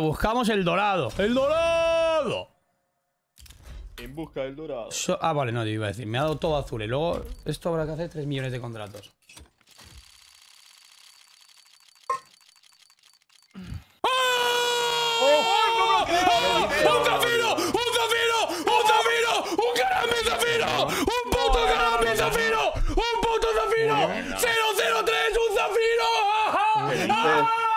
Buscamos el dorado, el dorado. En busca del dorado? Ah, vale, no te iba a decir, me ha dado todo azul y luego. Esto habrá que hacer 3 millones de contratos. ¡Oh! ¡Oh, ¡Oh! ¡Un zafiro! ¡Un zafiro! ¡Un zafiro! ¡Un calambí zafiro! ¡Un puto calambí zafiro! ¡Un punto zafiro! ¡003! ¡Un zafiro! ¡Ja, ja!